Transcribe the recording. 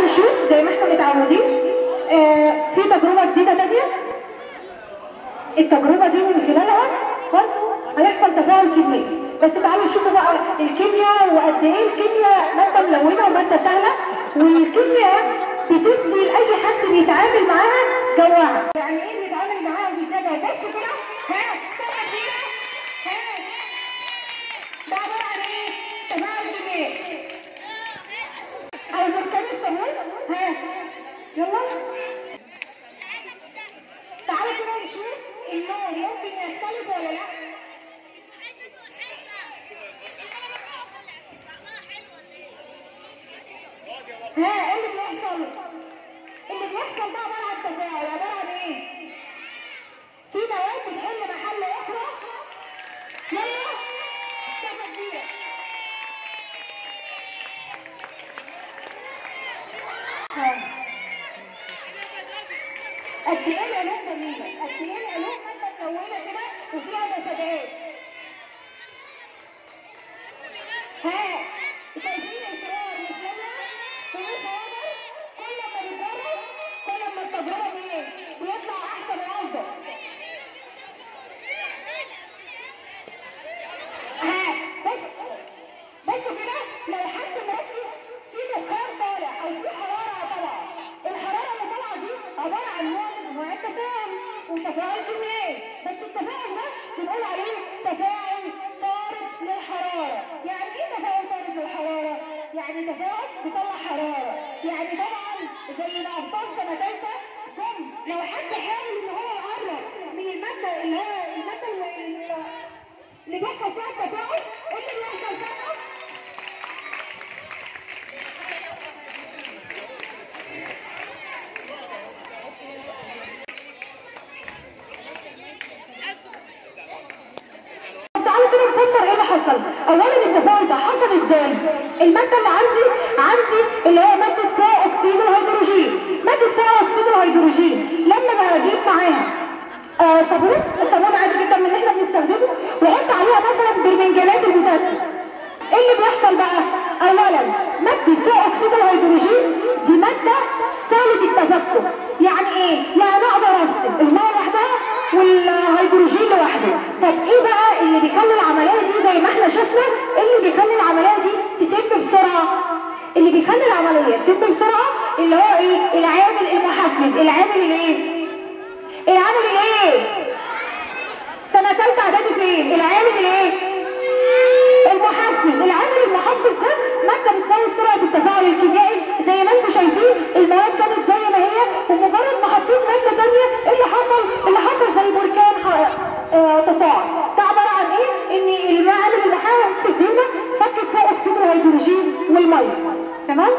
تعالوا نشوف زي ما إحنا متعودين آه في تجربة جديدة تانية. التجربة دي من خلالها برضه هيحصل تفاعل كيميائي. بس تعالوا شوفوا بقى الكيمياء وقد إيه الكيمياء ماده ملونه ومادة سهلة والكيمياء بتدي لأي حد بيتعامل معاها جواها. يعني إيه بيتعامل معاها وبيزيدها بس كده ها ده عباره عن إيه؟ تفاعل كيميائي على بركان الصابون ها يلا تعالوا كده نشوف اللون ممكن يختلف ولا لا ها إيه اللي بيحصل اللي بيحصل ده عباره عن تفاعل عباره عن إيه في مواد بتحل محل أخرى يلا كفه كبيره ها. قد إيه العلوم جميلة؟ قد إيه العلوم ماده ملونه كده وفيها مسافات ها شايفين الصور مثلنا في صور كل ما بنجرب كل ما التجربة دي بيطلع أحسن وأفضل. ها بس كده لو حد مركز في دخان طالع أو في حرارة طالعة. الحرارة اللي طالعة دي عبارة عن نوع وتفاعل كيميائي بس التفاعل ده بنقول عليه تفاعل طارد للحرارة. يعني إيه تفاعل طارد للحرارة؟ يعني تفاعل بيطلع حرارة. يعني طبعا زي ما سنه ثالثه جم لو حد حاول إن هو يقرب من المادة اللي هو المادة اللي بيحصل فيها التفاعل تعالوا كده نفسر إيه اللي حصل؟ اولا التفاعل ده حصل إزاي؟ المادة اللي عندي عندي اللي هي مادة ثاني أكسيد الهيدروجين مادة ثاني أكسيد الهيدروجين لما بجيب معاها آه صابون الصابون عادي جدا من اللي إحنا بنستخدمه واحط عليها مثلا برمنجانات البوتاسيوم إيه اللي بيحصل بقى؟ اولا مادة ثاني أكسيد الهيدروجين دي مادة سهلة التفكك يعني إيه؟ يعني أقدر أفصل الميه لوحدها والهيدروجين لوحده. طب إيه بقى اللي بيخلي العملية دي زي ما إحنا شفنا؟ اللي بيخلي العملية دي تتم بسرعة. اللي بيخلي العملية تتم بسرعة اللي هو إيه؟ العامل المحفز. العامل الإيه؟ العامل الإيه؟ سنة ثالثه إعدادي فين؟ العامل الإيه؟ المحفز. العامل المحفز ده مادة بتزود سرعة التفاعل الكيميائي. زي ما أنتم شايفين المواد كانت زي ما هي ومجرد ما حطيت مادة ثانية إيه اللي حصل؟ الهيدروجين والميه تمام؟